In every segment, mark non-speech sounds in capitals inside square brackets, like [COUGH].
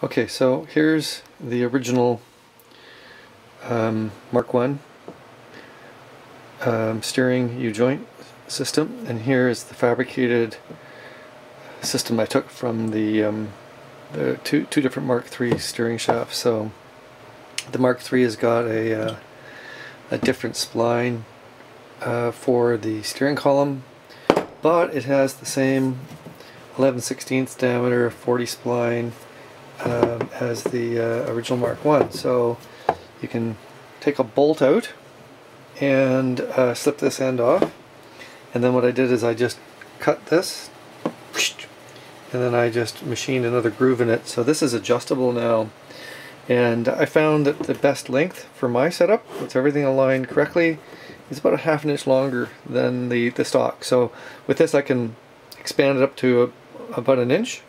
Okay, so here's the original um, Mark 1 um, steering U-joint system and here is the fabricated system I took from the, um, the two, two different Mark 3 steering shafts. So the Mark 3 has got a, uh, a different spline uh, for the steering column but it has the same 11 16th diameter 40 spline um, as the uh, original Mark 1 so you can take a bolt out and uh, slip this end off. And then what I did is I just cut this. And then I just machined another groove in it. So this is adjustable now. And I found that the best length for my setup with everything aligned correctly is about a half an inch longer than the, the stock. So with this I can expand it up to a, about an inch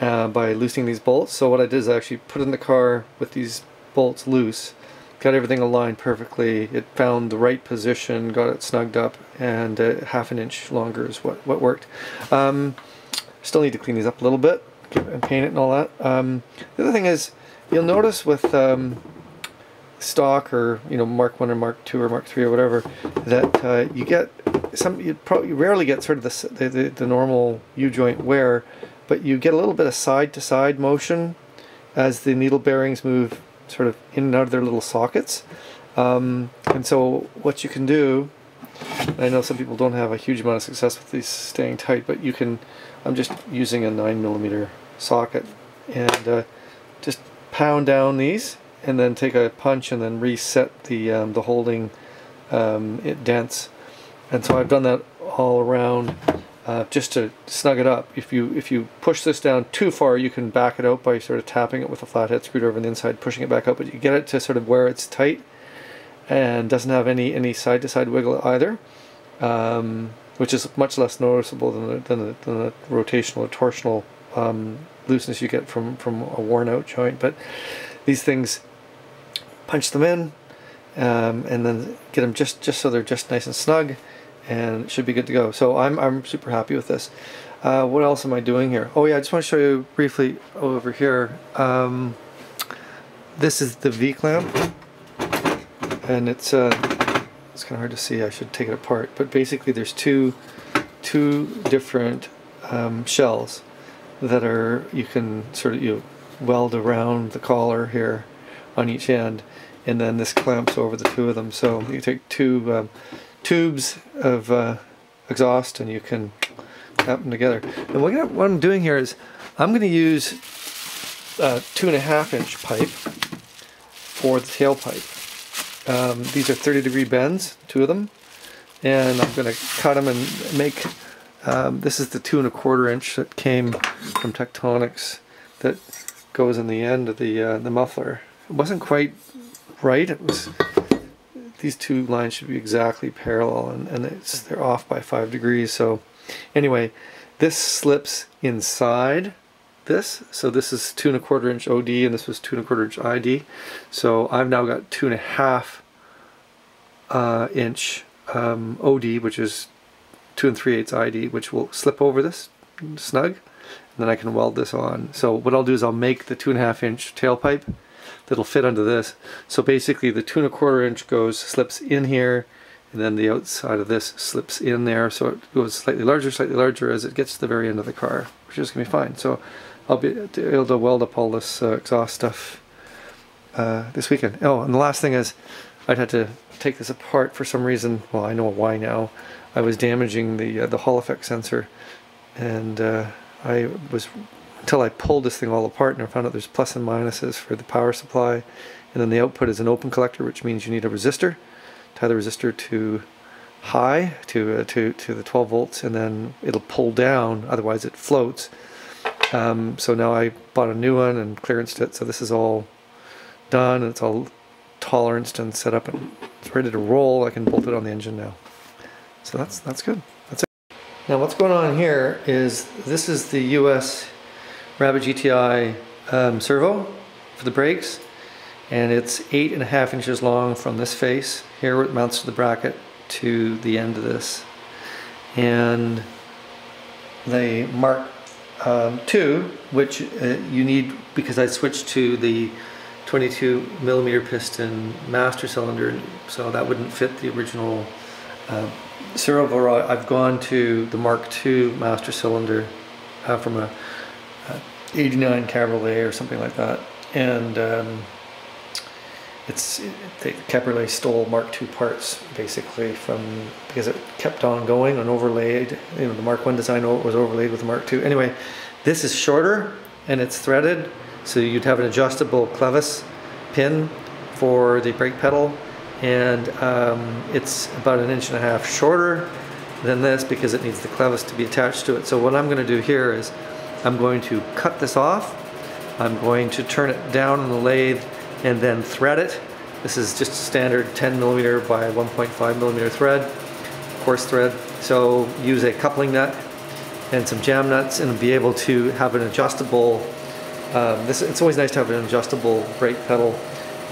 uh, by loosening these bolts so what I did is I actually put in the car with these bolts loose got everything aligned perfectly. It found the right position, got it snugged up, and uh, half an inch longer is what, what worked. Um, still need to clean these up a little bit and paint it and all that. Um, the other thing is, you'll notice with um, stock or you know Mark One or Mark Two or Mark Three or whatever that uh, you get some. You rarely get sort of the the, the normal U joint wear, but you get a little bit of side to side motion as the needle bearings move sort of in and out of their little sockets. Um, and so what you can do, I know some people don't have a huge amount of success with these staying tight, but you can, I'm just using a 9 millimeter socket and uh, just pound down these and then take a punch and then reset the, um, the holding um, it dents. And so I've done that all around uh, just to snug it up. If you if you push this down too far, you can back it out by sort of tapping it with a flathead screwdriver on the inside, pushing it back up. But you get it to sort of where it's tight and doesn't have any any side to side wiggle either, um, which is much less noticeable than the, than the, than the rotational or torsional um, looseness you get from from a worn out joint. But these things, punch them in, um, and then get them just just so they're just nice and snug and should be good to go. So I'm, I'm super happy with this. Uh, what else am I doing here? Oh yeah, I just want to show you briefly over here. Um, this is the V-clamp and it's uh, it's kind of hard to see. I should take it apart. But basically there's two two different um, shells that are you can sort of you weld around the collar here on each end and then this clamps over the two of them. So you take two um, tubes of uh, exhaust and you can tap them together. And what, I'm doing here is I'm going to use a two and a half inch pipe for the tailpipe. Um, these are 30 degree bends, two of them, and I'm going to cut them and make. Um, this is the two and a quarter inch that came from Techtonics that goes in the end of the uh, the muffler. It wasn't quite right. It was these two lines should be exactly parallel and, and they're off by five degrees. So anyway this slips inside this. So this is two and a quarter inch OD and this was two and a quarter inch ID so I've now got two and a half uh, inch um, OD which is two and three eighths ID which will slip over this snug and then I can weld this on. So what I'll do is I'll make the two and a half inch tailpipe that'll fit under this. So basically the two and a quarter inch goes, slips in here, and then the outside of this slips in there. So it goes slightly larger, slightly larger as it gets to the very end of the car, which is going to be fine. So I'll be able to weld up all this uh, exhaust stuff uh, this weekend. Oh, and the last thing is I'd had to take this apart for some reason. Well, I know why now. I was damaging the uh, the Hall effect sensor, and uh, I was until I pulled this thing all apart and I found out there's plus and minuses for the power supply. And then the output is an open collector which means you need a resistor tie the resistor to high to uh, to to the 12 volts and then it'll pull down otherwise it floats. Um, so now I bought a new one and clearanced it so this is all done and it's all toleranced and set up and it's ready to roll. I can bolt it on the engine now. So that's that's good. That's it. Now what's going on here is this is the US Rabbit GTI um, servo for the brakes and it's eight and a half inches long from this face here where it mounts to the bracket to the end of this and the Mark um, 2, which uh, you need because I switched to the 22 millimeter piston master cylinder, so that wouldn't fit the original uh, servo. I've gone to the Mark II master cylinder uh, from a, 89 Cabriolet or something like that, and um, it's the Cabriolet stole Mark II parts basically from because it kept on going and overlaid. You know, the Mark One design was overlaid with the Mark II. Anyway, this is shorter and it's threaded, so you'd have an adjustable clevis pin for the brake pedal, and um, it's about an inch and a half shorter than this because it needs the clevis to be attached to it. So what I'm going to do here is I'm going to cut this off. I'm going to turn it down on the lathe and then thread it. This is just standard 10 millimeter by 1.5 millimeter thread, coarse thread. So use a coupling nut and some jam nuts and be able to have an adjustable, um, this, it's always nice to have an adjustable brake pedal.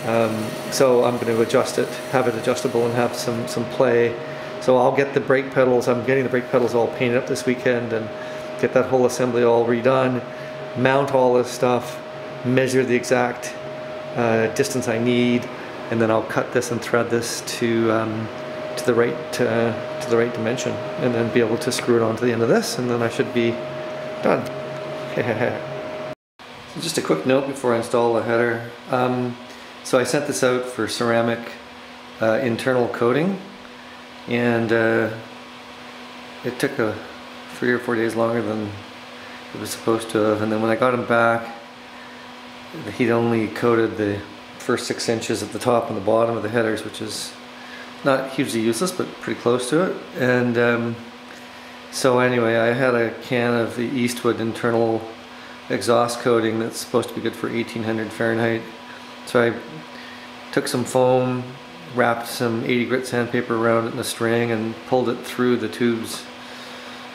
Um, so I'm going to adjust it, have it adjustable and have some, some play. So I'll get the brake pedals, I'm getting the brake pedals all painted up this weekend and get that whole assembly all redone, mount all this stuff, measure the exact uh, distance I need, and then I'll cut this and thread this to um, to the right uh, to the right dimension, and then be able to screw it onto the end of this, and then I should be done. so [LAUGHS] just a quick note before I install the header. Um, so I sent this out for ceramic uh, internal coating, and uh, it took a three or four days longer than it was supposed to have. And then when I got them back, he'd only coated the first six inches at the top and the bottom of the headers, which is not hugely useless, but pretty close to it. And um, so anyway, I had a can of the Eastwood internal exhaust coating that's supposed to be good for 1800 Fahrenheit. So I took some foam, wrapped some 80 grit sandpaper around it in a string and pulled it through the tubes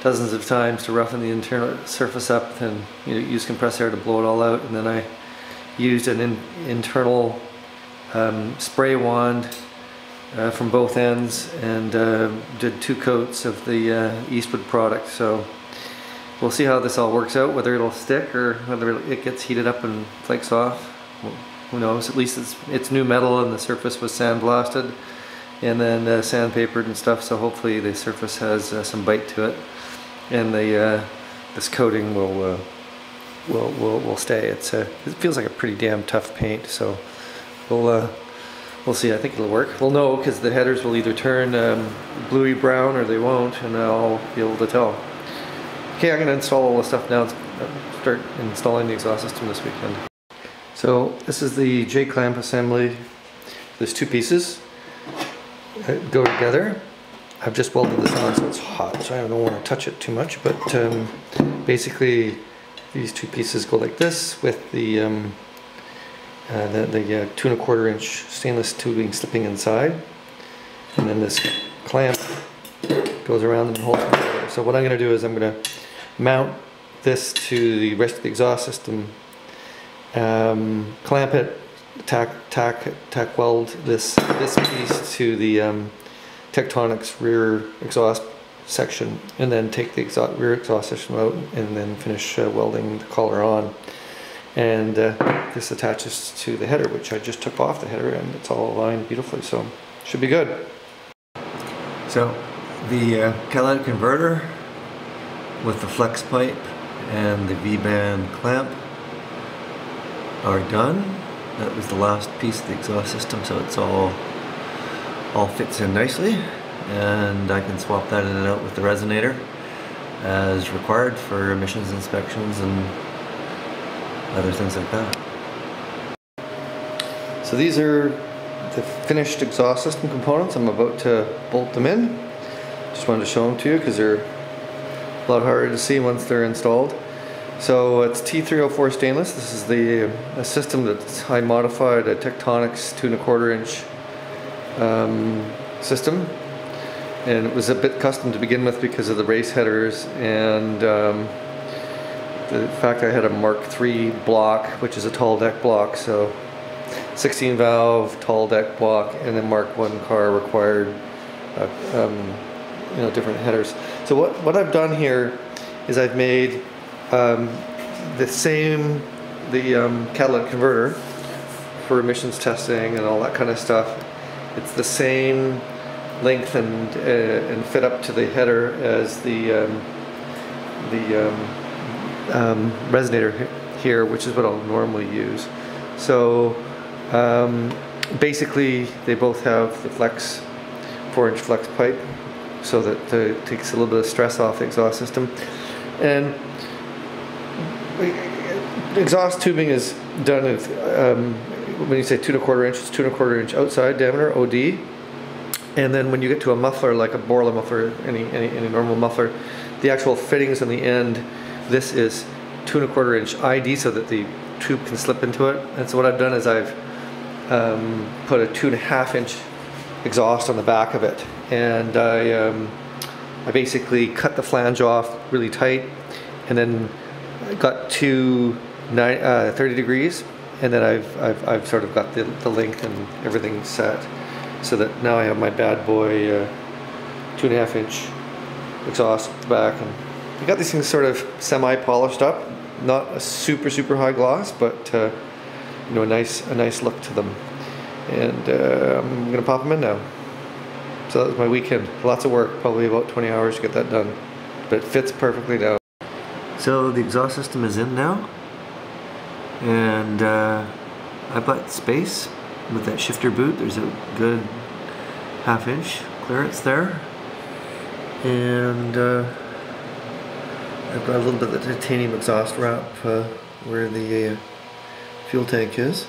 dozens of times to roughen the internal surface up and you know, use compressed air to blow it all out and then I used an in, internal um, spray wand uh, from both ends and uh, did two coats of the uh, Eastwood product. So we'll see how this all works out, whether it'll stick or whether it gets heated up and flakes off. Well, who knows? At least it's it's new metal and the surface was sandblasted and then uh, sandpapered and stuff. So hopefully the surface has uh, some bite to it, and the uh, this coating will will will will stay. It's a, it feels like a pretty damn tough paint, so we'll uh, we'll see. I think it'll work. We'll know because the headers will either turn um, bluey brown or they won't, and I'll be able to tell. Okay, I'm gonna install all the stuff now. Start installing the exhaust system this weekend. So this is the J clamp assembly. There's two pieces that go together. I've just welded this on so it's hot, so I don't want to touch it too much, but um, basically these two pieces go like this with the um, uh, the, the uh, two and a quarter inch stainless tubing slipping inside and then this clamp goes around and holds it together. So what I'm going to do is I'm going to mount this to the rest of the exhaust system, um, clamp it, tack, tack, tack weld this, this piece to the um, Techtonics rear exhaust section and then take the exhaust, rear exhaust system out and then finish uh, welding the collar on. And uh, this attaches to the header, which I just took off the header and it's all aligned beautifully, so should be good. So the uh, catalytic converter with the flex pipe and the V-band clamp are done. That was the last piece of the exhaust system, so it's all all fits in nicely and I can swap that in and out with the resonator as required for emissions inspections and other things like that. So these are the finished exhaust system components. I'm about to bolt them in. Just wanted to show them to you because they're a lot harder to see once they're installed. So it's T304 stainless. This is the a system that I modified a Techtonics two and a quarter inch um, system and it was a bit custom to begin with because of the race headers and um, the fact I had a Mark III block which is a tall deck block so 16 valve tall deck block and then Mark 1 car required uh, um, you know different headers so what what I've done here is I've made um, the same, the um, catalytic converter for emissions testing and all that kind of stuff. It's the same length and uh, and fit up to the header as the um, the um, um, resonator here, which is what I'll normally use. So um, basically, they both have the flex, four-inch flex pipe, so that uh, it takes a little bit of stress off the exhaust system, and exhaust tubing is done with, um, when you say two and a quarter inch, it's two and a quarter inch outside diameter, OD. And then when you get to a muffler, like a Borla muffler, any, any, any normal muffler, the actual fittings on the end, this is two and a quarter inch ID so that the tube can slip into it. And so what I've done is I've um, put a two and a half inch exhaust on the back of it. And I, um, I basically cut the flange off really tight and then got to nine, uh, 30 degrees and then I've, I've, I've sort of got the, the length and everything set so that now I have my bad boy uh, two and a half inch exhaust back and I got these things sort of semi polished up. Not a super super high gloss but uh, you know a nice a nice look to them. And uh, I'm gonna pop them in now. So that was my weekend. Lots of work probably about 20 hours to get that done but it fits perfectly now. So the exhaust system is in now, and uh, I've got space with that shifter boot. There's a good half inch clearance there, and uh, I've got a little bit of the titanium exhaust wrap uh, where the uh, fuel tank is.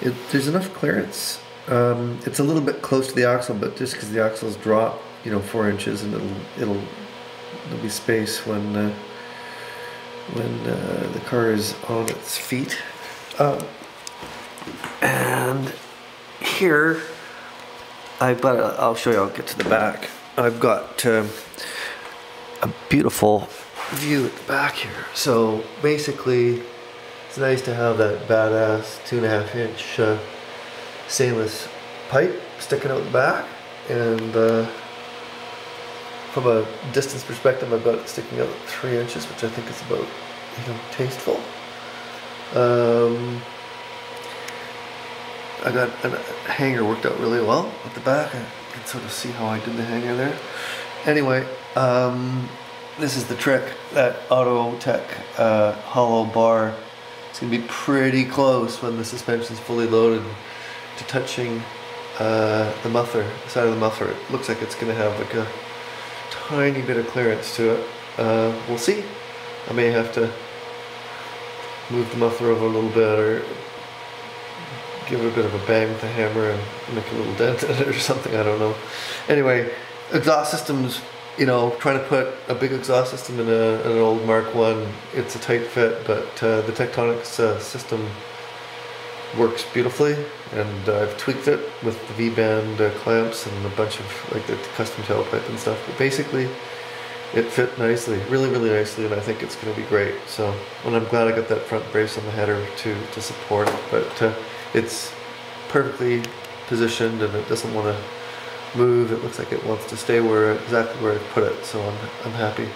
It, there's enough clearance. Um, it's a little bit close to the axle, but just because the axles drop, you know, four inches, and it'll it'll there'll be space when. Uh, when uh, the car is on its feet. Um, and here, I've got, a, I'll show you, I'll get to the back. I've got um, a beautiful view at the back here. So basically, it's nice to have that badass two and a half inch uh, stainless pipe sticking out the back. And uh, from a distance perspective, I've got it sticking out three inches, which I think is about, you know, tasteful. Um, I got a hanger worked out really well at the back. I can sort of see how I did the hanger there. Anyway, um, this is the trick. That Autotech uh, hollow bar. It's gonna be pretty close when the suspension's fully loaded to touching uh, the muffler, the side of the muffler. It looks like it's gonna have like a tiny bit of clearance to it. Uh, we'll see. I may have to move the muffler over a little bit or give it a bit of a bang with the hammer and make a little dent [LAUGHS] in it or something. I don't know. Anyway, exhaust systems. You know, trying to put a big exhaust system in, a, in an old Mark One, it's a tight fit, but uh, the Techtonics uh, system works beautifully, and uh, I've tweaked it with the V-band uh, clamps and a bunch of like the custom tailpipe and stuff. But basically, it fit nicely, really, really nicely, and I think it's going to be great. So, and I'm glad I got that front brace on the header to to support it. But uh, it's perfectly positioned, and it doesn't want to move. It looks like it wants to stay where exactly where I put it. So I'm I'm happy.